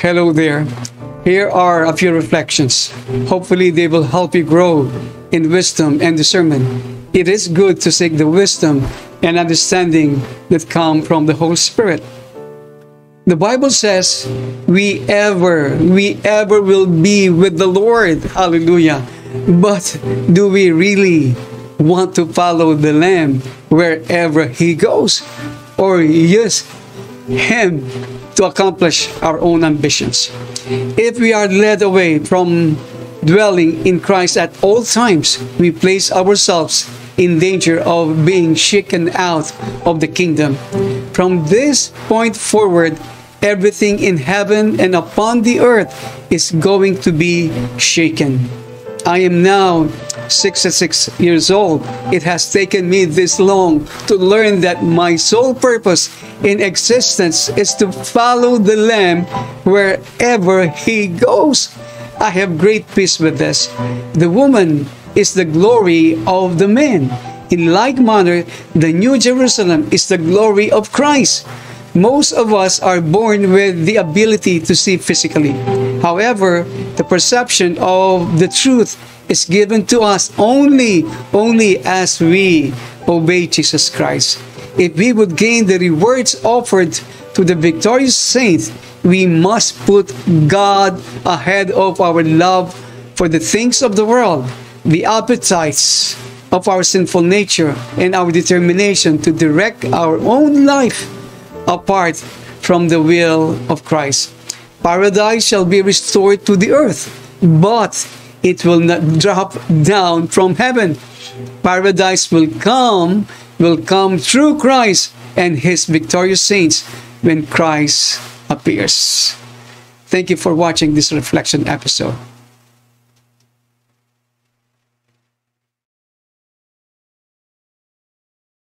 Hello there. Here are a few reflections. Hopefully, they will help you grow in wisdom and discernment. It is good to seek the wisdom and understanding that come from the Holy Spirit. The Bible says, we ever, we ever will be with the Lord. Hallelujah. But do we really want to follow the Lamb wherever He goes? Or use Him to accomplish our own ambitions. If we are led away from dwelling in Christ at all times, we place ourselves in danger of being shaken out of the kingdom. From this point forward, everything in heaven and upon the earth is going to be shaken. I am now 66 years old. It has taken me this long to learn that my sole purpose in existence is to follow the Lamb wherever he goes. I have great peace with this. The woman is the glory of the man. In like manner, the New Jerusalem is the glory of Christ. Most of us are born with the ability to see physically. However, the perception of the truth is given to us only, only as we obey Jesus Christ. If we would gain the rewards offered to the victorious saints, we must put God ahead of our love for the things of the world, the appetites of our sinful nature, and our determination to direct our own life apart from the will of Christ. Paradise shall be restored to the earth, but it will not drop down from heaven. Paradise will come, will come through Christ and his victorious saints when Christ appears. Thank you for watching this reflection episode.